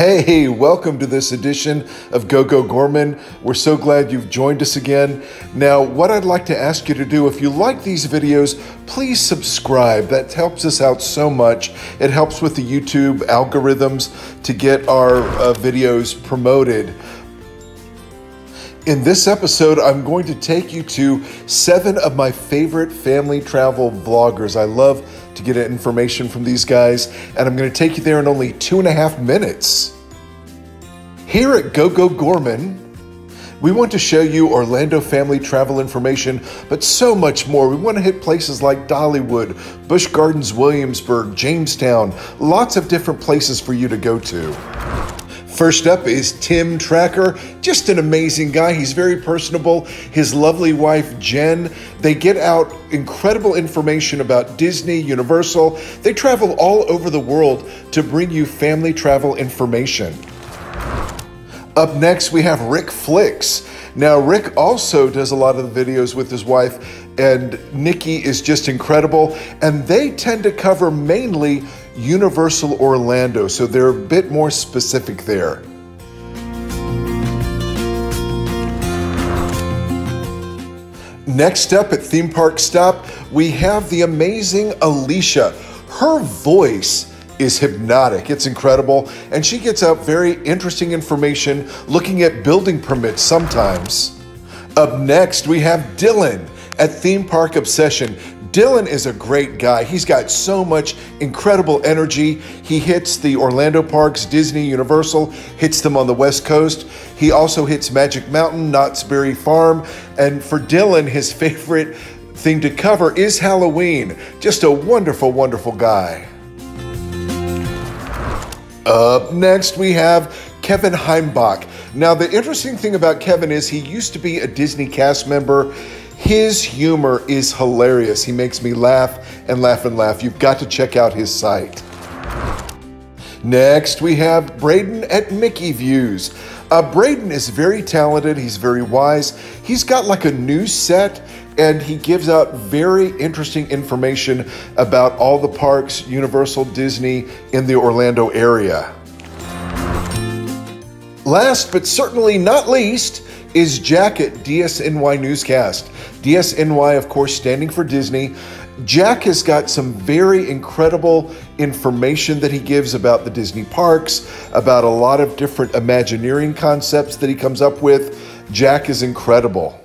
Hey, welcome to this edition of Go Go Gorman. We're so glad you've joined us again. Now, what I'd like to ask you to do, if you like these videos, please subscribe. That helps us out so much. It helps with the YouTube algorithms to get our uh, videos promoted. In this episode, I'm going to take you to seven of my favorite family travel vloggers. I love to get information from these guys, and I'm going to take you there in only two and a half minutes. Here at Go Go Gorman, we want to show you Orlando family travel information, but so much more. We want to hit places like Dollywood, Busch Gardens, Williamsburg, Jamestown, lots of different places for you to go to. First up is Tim Tracker, just an amazing guy. He's very personable. His lovely wife, Jen, they get out incredible information about Disney, Universal. They travel all over the world to bring you family travel information. Up next, we have Rix Flix. Now, Rick also does a lot of the videos with his wife, and Nikki is just incredible. And they tend to cover mainly Universal Orlando, so they're a bit more specific there. Next up at Theme Park Stop, we have the amazing Alicia. Her voice is hypnotic. It's incredible. And she gets out very interesting information looking at building permits sometimes. Up next, we have Dylan at Theme Park Obsession. Dylan is a great guy. He's got so much incredible energy. He hits the Orlando parks, Disney, Universal, hits them on the West Coast. He also hits Magic Mountain, Knott's Berry Farm. And for Dylan, his favorite thing to cover is Halloween. Just a wonderful, wonderful guy. Up next, we have Kevin Heimbach. Now, the interesting thing about Kevin is he used to be a Disney cast member. His humor is hilarious. He makes me laugh and laugh and laugh. You've got to check out his site. Next, we have Braden at Mickey Views. Uh, Braden is very talented. He's very wise. He's got like a news set and he gives out very interesting information about all the parks, Universal, Disney in the Orlando area. Last but certainly not least is Jack at DSNY Newscast. DSNY, of course, standing for Disney. Jack has got some very incredible information that he gives about the Disney parks, about a lot of different Imagineering concepts that he comes up with. Jack is incredible.